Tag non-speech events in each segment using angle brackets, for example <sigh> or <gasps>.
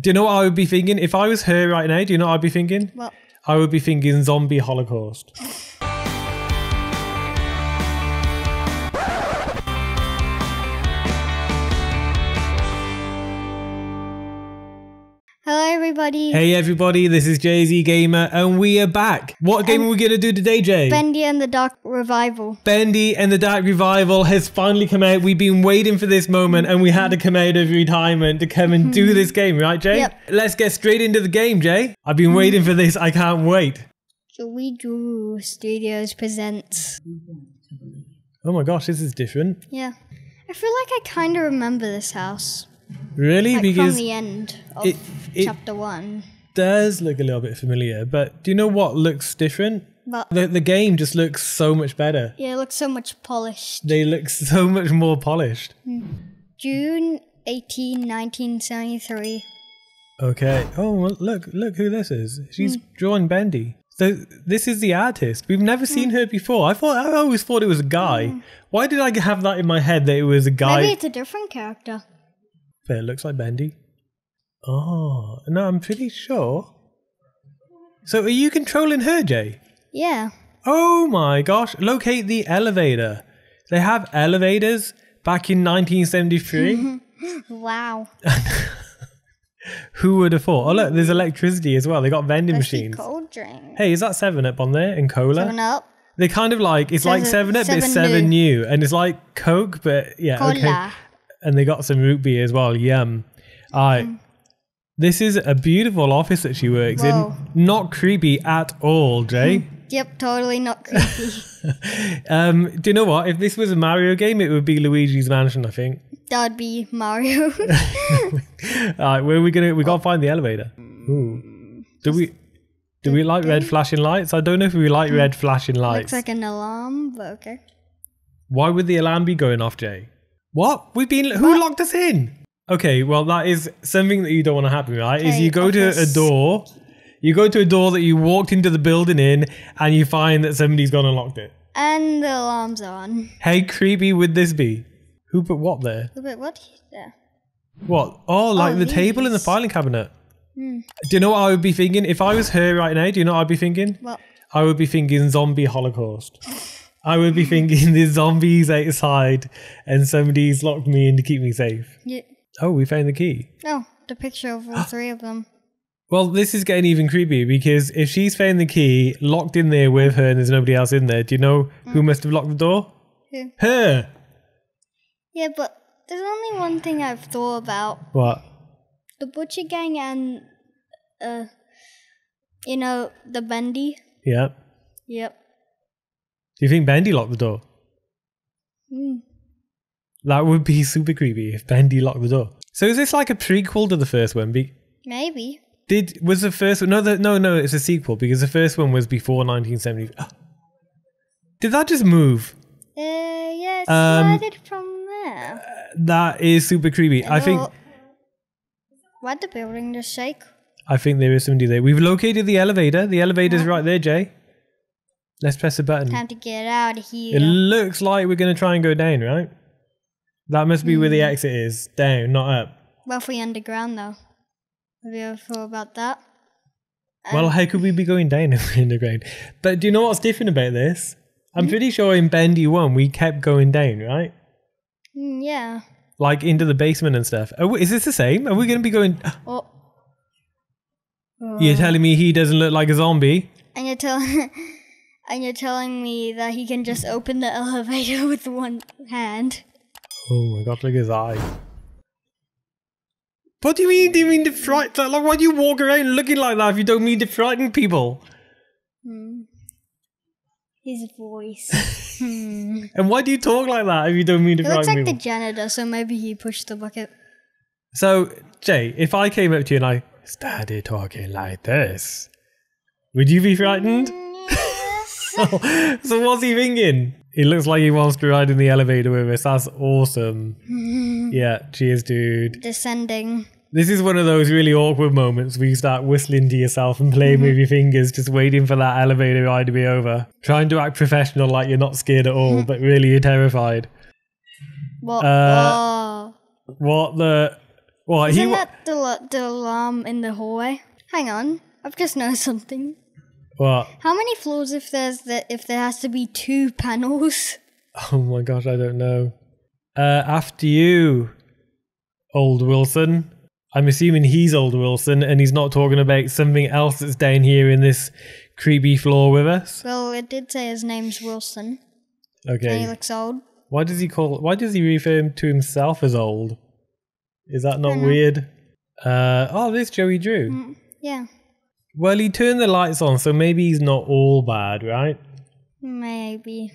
Do you know what I would be thinking? If I was her right now, do you know what I'd be thinking? Well, I would be thinking zombie holocaust. Everybody. Hey everybody, this is Jay Z Gamer and we are back. What game are we gonna do today, Jay? Bendy and the Dark Revival. Bendy and the Dark Revival has finally come out. We've been waiting for this moment and we had to come out of retirement to come and do mm-hmm. this game, right, Jay? Yep. Let's get straight into the game, Jay. I've been waiting mm-hmm. for this. I can't wait. So Joey Drew Studios presents. Oh my gosh, this is different. Yeah. I feel like I kind of remember this house. Really? Like because from the end of it- it- chapter one. does look a little bit familiar, but do you know what looks different? But The, the game just looks so much better. yeah, it looks so much polished. They look <laughs> so much more polished. Hmm. June 18, 1973. Okay. Oh, well, look, look who this is. She's hmm. drawing Bendy. So this is the artist. We've never seen hmm. her before. I thought I always thought it was a guy. Why did I have that in my head that it was a guy? Maybe it's a different character. It looks like Bendy. Oh, no, I'm pretty sure. So are you controlling her, Jay? Yeah. Oh my gosh, locate the elevator. They have elevators back in 1973. <laughs> <laughs> Wow. Who would have thought? Oh, look, there's electricity as well. They got vending Let's machines. cold drink. Hey, is that 7 Up on there and cola? Seven up. They're kind of like, it's like Seven- 7 Up, but it's Seven 7 new. And it's like Coke, but yeah. Okay. And they got some root beer as well. Yum. All right. Mm. This is a beautiful office that she works Whoa. in. Not creepy at all, Jay. Mm. Yep, totally not <laughs> creepy. Um, do you know what? If this was a Mario game, it would be Luigi's Mansion, I think. That'd be Mario. <laughs> <laughs> All right, where are we gonna? We gotta find the elevator. Mm, Ooh. Do we? Do we like red flashing lights? I don't know if we like hmm. red flashing lights. Looks like an alarm, but okay. Why would the alarm be going off, Jay? What? We've been. Who locked us in? Okay, well that is something that you don't want to happen, right? is you go to a door, you go to a door that you walked into the building in, and you find that somebody's gone and locked it. And the alarm's on. How creepy would this be? Who put what there? Wait, what? There. What? Oh, like Oh, the table in the filing cabinet. Hmm. Do you know what I would be thinking? If I was her right now, do you know what I'd be thinking? Well, I would be thinking zombie holocaust. <laughs> I would be thinking there's zombies outside and somebody's locked me in to keep me safe. you, Oh, we found the key. no, the picture of all <gasps> three of them. Well, this is getting even creepy because if she's found the key locked in there with her and there's nobody else in there, do you know who must have locked the door? Who? Her. Yeah, but there's only one thing I've thought about. What? The Butcher Gang and, uh, you know, the Bendy. Yeah. Yep. Do you think Bendy locked the door? Hmm. That would be super creepy if Bendy locked the door. So is this like a prequel to the first one? Be- Maybe. Did was the first one? No, the, no, no. It's a sequel because the first one was before 1970. <gasps> Did that just move? Uh, yeah, it Um, from there. That is super creepy. I think. Why'd the building just shake? I think there is somebody there. We've located the elevator. The elevator's right there, Jay. Let's press the button. Time to get out of here. It looks like we're gonna try and go down, right? That must be where Hmm. the exit is. Down, not up. Roughly underground, though. Have you ever thought about that? Well, how could we be going down if we're underground? But do you know what's different about this? I'm Hmm? pretty sure in Bendy 1 we kept going down, right? Mm, yeah. Like into the basement and stuff. We, is this the same? Are we going to be going. <gasps> Oh. You're telling me he doesn't look like a zombie? And you're telling <laughs> and you're telling me that he can just open the elevator <laughs> with one hand. Oh my god, look at his eye. What do you mean? Do you mean to frighten? Like, why do you walk around looking like that if you don't mean to frighten people? Hmm. His voice. <laughs> hmm. And why do you talk like that if you don't mean to frighten He looks frighten like the janitor, so maybe he pushed the bucket. So, Jay, if I came up to you and I started talking like this, would you be frightened? <laughs> so what's he thinking? He looks like he wants to ride in the elevator with us. That's awesome. <laughs> yeah, cheers, dude. Descending. This is one of those really awkward moments where you start whistling to yourself and playing with your fingers, just waiting for that elevator ride to be over. Trying to act professional like you're not scared at all, but really you're terrified. What? Uh, What the? He Isn't wa- that the, the alarm in the hallway? Hang on, I've just noticed something. What? How many floors if there's the, if there has to be two panels? <laughs> Oh my gosh, I don't know. Uh, after you, old Wilson. I'm assuming he's old Wilson, and he's not talking about something else that's down here in this creepy floor with us. Well, it did say his name's Wilson. Okay. And he looks old. Why does he call? Why does he refer to himself as old? Is that not weird? Uh, oh, this Joey Drew. Yeah, Well, he turned the lights on, so maybe he's not all bad, right? maybe.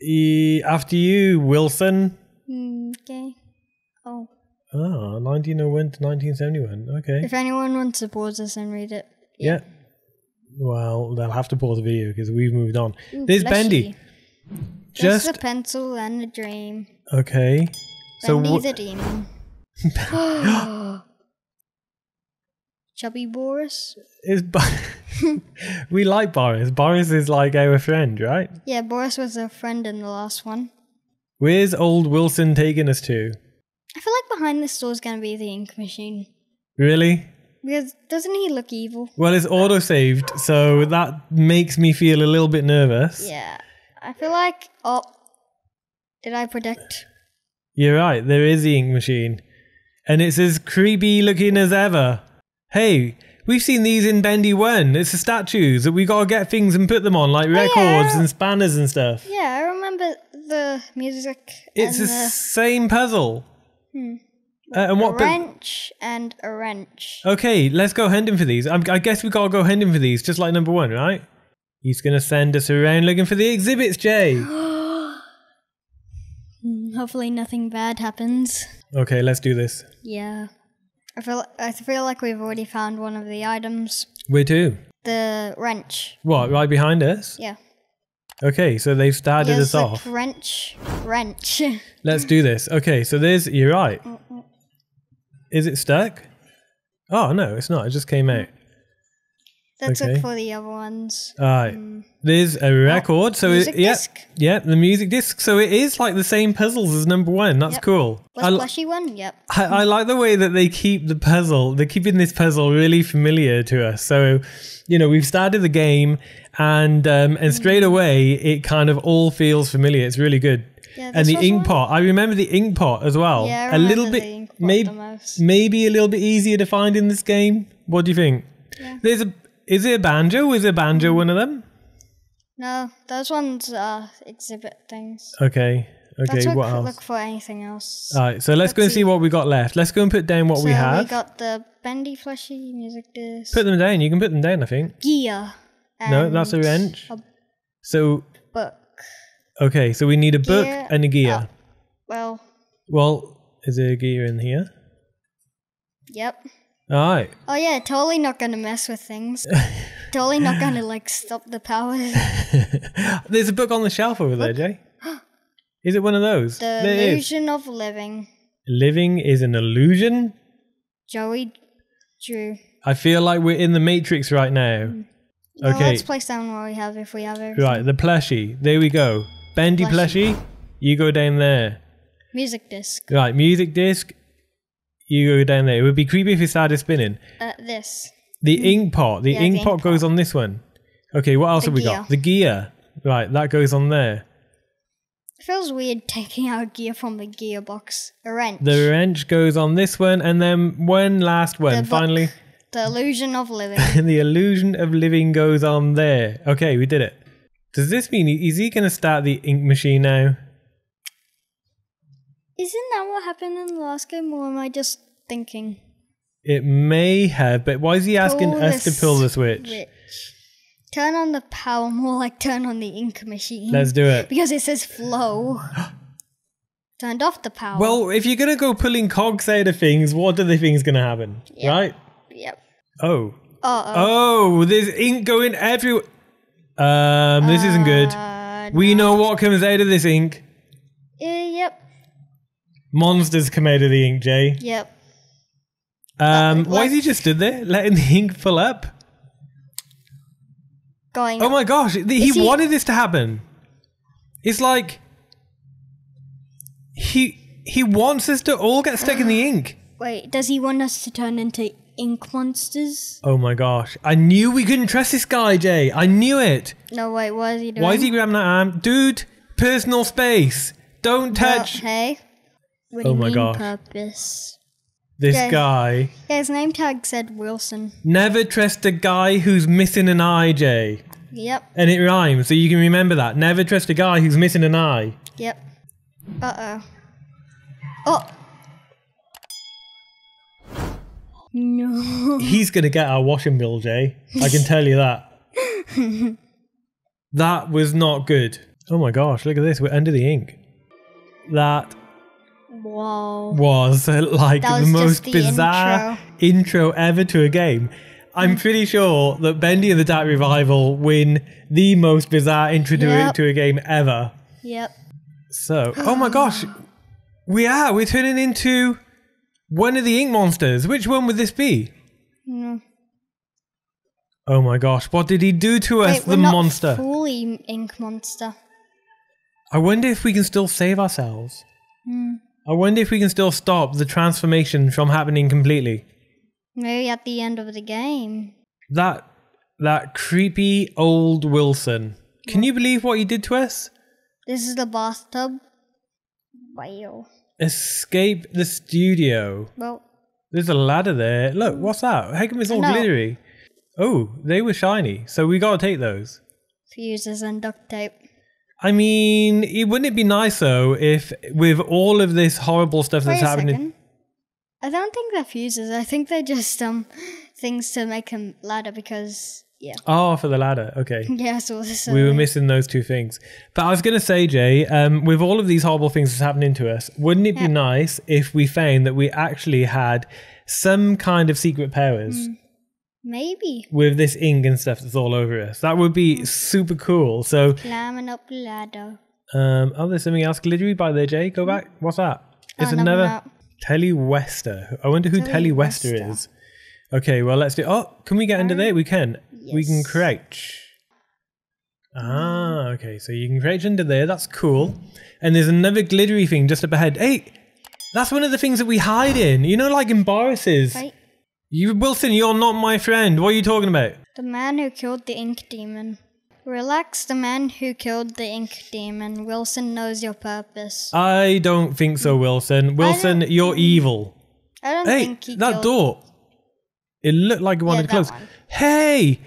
He, after you, Wilson. Hmm, Okay. Oh. Ah, 1901 to 1971. Okay. If anyone wants to pause this and read it. Yeah. Well, they'll have to pause the video because we've moved on. Ooh, There's. Bendy. Just, Just a pencil and a dream. okay. So Bendy's a demon. <gasps> <gasps> <gasps> Chubby Boris? is Bo- <laughs> we like Boris. Boris is like our friend, right? Yeah, Boris was a friend in the last one. Where's old Wilson taking us to? I feel like behind this door is gonna be the ink machine. Really? Because doesn't he look evil? Well, it's auto saved, so that makes me feel a little bit nervous. Yeah. I feel like oh did I predict? You're right, there is the ink machine. And it's as creepy looking as ever. Hey, we've seen these in Bendy 1. It's the statues that we gotta get things and put them on, like records and spanners and stuff. Yeah, I remember the music It's the the same puzzle. Uh, and a what? bit- wrench and a wrench. okay, let's go hunting for these. I, I guess we gotta go hunting for these, just like number one, right? He's gonna send us around looking for the exhibits, Jay. <gasps> Hopefully nothing bad happens. okay, let's do this. Yeah. I feel I feel like we've already found one of the items. Where to? The wrench. What? Right behind us? Yeah. Okay, so they've started Yes, us like off. wrench. Wrench. <laughs> Let's do this. Okay, so there's. You're right. Is it stuck? Oh no, it's not. It just came out. That's Okay. it for the other ones. All right. There's a record. so Mm. Oh, music it, yeah, disc. yeah, the music disc. So it is like the same puzzles as number one. That's Yep. cool. Less I, one? Yep. I, I like the way that they keep the puzzle. They're keeping this puzzle really familiar to us. So, you know, we've started the game, and um, and straight Mm. away it kind of all feels familiar. It's really good. Yeah, and the ink pot. I remember the ink pot as well. Yeah, a little bit, the ink pot maybe maybe a little bit easier to find in this game. What do you think? Yeah. There's a. Is it a banjo? Is a banjo one of them? No, those ones are exhibit things. Okay. Okay. Let's look, what else? look for anything else. All right. So let's, go and see see. what we got left. Let's go and put down what so we have. we got the bendy fleshy music disc. put them down. You can put them down. I think. gear. No, that's a wrench. a So book. okay, so we need a book and a gear. Well, Well, is there a gear in here? yep. Right. Oh yeah, totally not gonna mess with things. <laughs> totally not gonna like stop the power. <laughs> There's a book on the shelf over there, Jay. <gasps> Is it one of those? The There illusion of living. Living is an illusion. Joey Drew. I feel like we're in the Matrix right now. Mm. Well, Okay. let's place down what we have if we have everything. Right, the plushie. There we go. Bendy Plushie. plushie. You go down there. Music disc. Right, music disc. You go down there. It would be creepy if it started spinning. Uh, this. The ink pot. The. Yeah, the ink ink pot goes on this one. Okay, what else The have we gear. got? The gear. Right, that goes on there. It feels weird taking out gear from the gearbox. A wrench. The wrench goes on this one, and then one last one. The book. Finally, The illusion of living. <laughs> the illusion of living goes on there. Okay, we did it. Does this mean is he going to start the ink machine now? Isn't that what happened in the last game, or am I just thinking? It may have, but why is he asking Pull us to pull the switch? switch. Turn on the power, more like turn on the ink machine. Let's do it. because it says flow. <gasps> Turned off the power. Well, if you're going to go pulling cogs out of things, what do they think is going to happen? Right? Yep. Oh. Uh Oh, there's ink going everywhere. Um, this isn't good. Uh, We know what comes out of this ink. Monsters come out of the ink, Jay. Yep. Um, why is he just stood there, letting the ink fill up? Going. Oh my gosh, th- he, Is he- wanted this to happen. It's like he he wants us to all get stuck in the <gasps> ink. Wait, does he want us to turn into ink monsters? Oh my gosh. I knew we couldn't trust this guy, Jay. I knew it. No, wait, what is he doing? Why is he grabbing that arm? Dude, personal space. Don't Well, touch hey. What Oh my gosh. purpose? this okay. guy. Yeah, his name tag said Wilson. Never trust a guy who's missing an eye, Jay. Yep, And it rhymes, so you can remember that. Never trust a guy who's missing an eye. yep. Uh oh. Oh! No. <laughs> He's gonna get our washing bill, Jay. I can tell you that. <laughs> that was not good. Oh my gosh, look at this. We're under the ink. That Whoa. was <laughs> like That the most the bizarre intro. ever to a game. I'm pretty sure that Bendy and the Dark Revival win the most bizarre intro to, Yep. to a game ever. Yep. So, oh my gosh, we are. We're turning into one of the ink monsters. Which one would this be? No. Oh my gosh, what did he do to us, Wait, the monster? fully ink monster. I wonder if we can still save ourselves. Hmm. I wonder if we can still stop the transformation from happening completely. Maybe at the end of the game. That that creepy old Wilson. Can you believe what he did to us? This is the bathtub. Wow. Escape the studio. Well, There's a ladder there. Look, what's that? How come it's all know. glittery? Oh, they were shiny, so we gotta take those. fuses and duct tape. I mean, it, wouldn't it be nice though if, with all of this horrible stuff Wait that's happening. I don't think they're fuses. I think they're just um things to make a ladder because yeah. oh, for the ladder, okay. <laughs> Yeah, so this We were missing those two things. But I was going to say, Jay, um, with all of these horrible things that's happening to us, wouldn't it be nice if we found that we actually had some kind of secret powers Hmm. Maybe with this ink and stuff that's all over us? That would be super cool. So, climbing up the ladder. um, oh, there's something else glittery by there, Jay. Go back. What's that? It's Oh, another. Telly Wester. I wonder who Telly Telly Wester Wester. is. Okay, well, let's do. Oh, can we get under there? We can. We can crouch. Ah, okay. So you can crouch under there. That's cool. And there's another glittery thing just up ahead. Hey, that's one of the things that we hide in. You know, like in Boris's. Right? You, Wilson, you're not my friend. What are you talking about? The man who killed the ink demon. Relax, the man who killed the ink demon. Wilson knows your purpose. I don't think so, Wilson. Wilson, you're evil. I don't Hey, think he that killed door. It looked like one Yeah, to that close. one. Hey,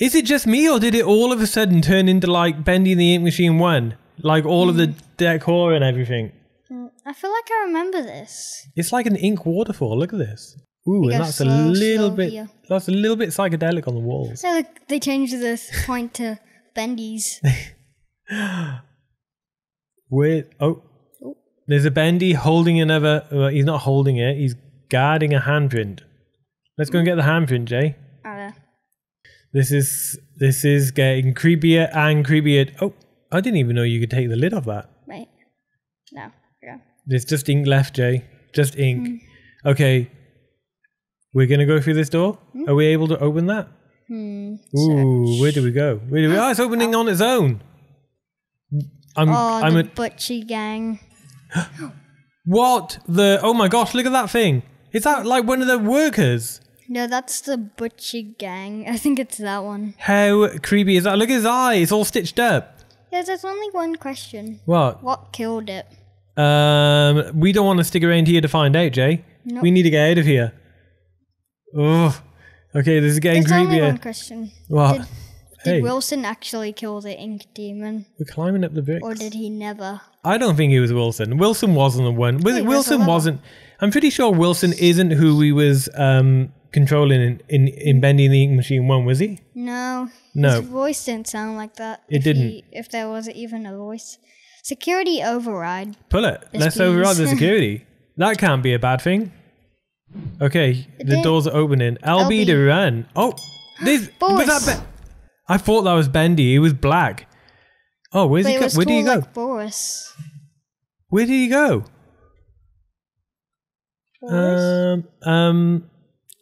is it just me, or did it all of a sudden turn into like Bendy and the Ink Machine One, like all of the Hmm. decor and everything? Mm, I feel like I remember this. It's like an ink waterfall. Look at this. Ooh, and that's a little slow bit. here. That's a little bit psychedelic on the walls. So they changed this point to Bendy's. <laughs> Wait, oh, Oh. there's a Bendy holding another. Well, he's not holding it. He's guarding a handprint. Let's go and get the handprint, Jay. Uh, This is this is getting creepier and creepier. Oh, I didn't even know you could take the lid off that. Right. No. Yeah. There's just ink left, Jay. Just ink. Okay. We're gonna go through this door. Are we able to open that? Hmm. Ooh, where do we go? Where do we? Oh, it's opening on its own. I'm. Oh, I'm the a. Butcher gang. <gasps> What the? Oh my gosh! Look at that thing. Is that like one of the workers? No, that's the Butcher gang. <laughs> I think it's that one. How creepy is that? Look at his eye. It's all stitched up. Yeah, there's only one question. What? What killed it? Um, we don't want to stick around here to find out, Jay. Nope. We need to get out of here. Oh, okay. This is getting There's only one question. What? Did, hey, did Wilson actually kill the ink demon? we're climbing up the bricks. Or did he never? I don't think it was Wilson. Wilson wasn't the one. Was Hey, it where's the Wilson wasn't. I'm pretty sure Wilson isn't who he was um, controlling in, in, in Bendy and the Ink Machine 1, was he? No. No. His voice didn't sound like that. It if didn't. he- if there was even a voice. Security override. Pull it. Let's override the <laughs> security. that can't be a bad thing. Okay, the doors are opening. LB to LB. run. Oh, this <gasps> was that. I thought that was Bendy. He was black. Oh, where's But he go? Where did he go? like Boris. Where did he go? Boris? Um, um.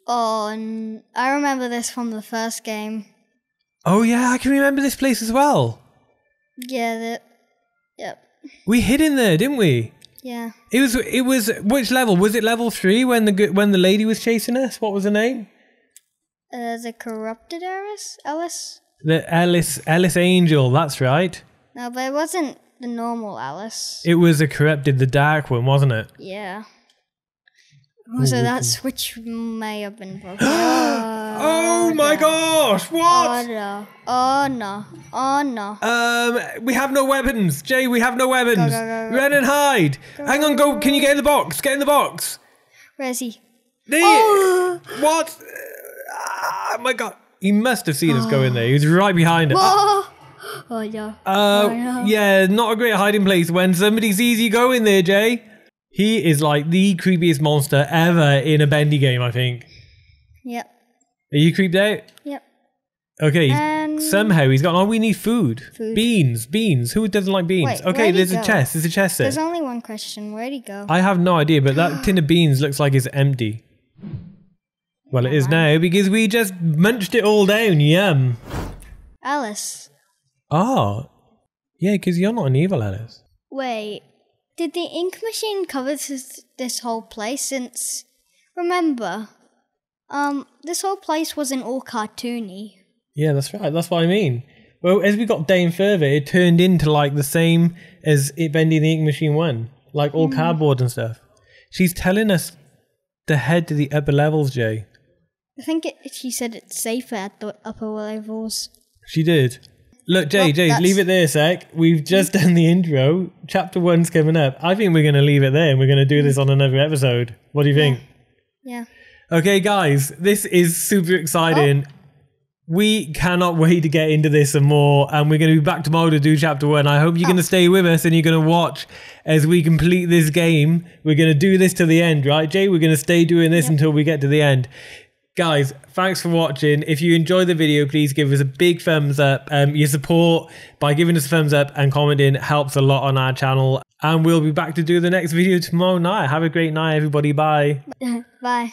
oh, and I remember this from the first game. Oh yeah, I can remember this place as well. Yeah, the. Yep. We hid in there, didn't we? Yeah. It was. It was. Which level was it? Level three when the when the lady was chasing us. What was her name? Uh, the corrupted Alice? Alice? The Alice Alice Angel. That's right. No, but it wasn't the normal Alice. It was a corrupted, the dark one, wasn't it? yeah. Oh, so that switch may have been broken. <gasps> <gasps> <gasps> Oh my gosh! Oh What? no. Oh no. Oh no. Um, we have no weapons, Jay. We have no weapons. Go, go, go. Run and hide. Hang on, go. Can you get in the box? Get in the box. Where is he? There. Oh. <gasps> What? Ah, my god. He must have seen us go in there. He was right behind us. Oh! Oh yeah. Uh, Oh, no. yeah, not a great hiding place when somebody sees you go in there, Jay. He is like the creepiest monster ever in a bendy game, I think. Yep. Are you creeped out? Yep. Okay, Um, somehow he's got. Oh, we need food. Food. Beans, beans. Who doesn't like beans? Wait, okay, there's a chest. There's a chest there. There's only one question. Where'd he go? I have no idea, but that <gasps> tin of beans looks like it's empty. Well, it is now because we just munched it all down. Yum. Alice. Oh, yeah, because you're not an evil Alice. Wait. Did the ink machine cover this, this whole place since remember um this whole place wasn't all cartoony. Yeah, that's right. That's what I mean. Well, as we got down further, it turned into like the same as it Bendy the Ink Machine one, like all cardboard and stuff. She's telling us to head to the upper levels, Jay. I think it, she said it's safer at the upper levels. She did. Look, Jay, Well, Jay, that's- leave it there a sec. We've just done the intro. Chapter one's coming up. I think we're going to leave it there and we're going to do this on another episode. What do you think? Yeah. Okay, guys, this is super exciting. We cannot wait to get into this some more, and we're going to be back tomorrow to do chapter one. I hope you're going to stay with us and you're going to watch as we complete this game. We're going to do this to the end, right, Jay? We're going to stay doing this until we get to the end. Guys, thanks for watching. If you enjoyed the video, please give us a big thumbs up. Um, your support by giving us a thumbs up and commenting helps a lot on our channel. And we'll be back to do the next video tomorrow night. Have a great night, everybody. Bye. <laughs> Bye.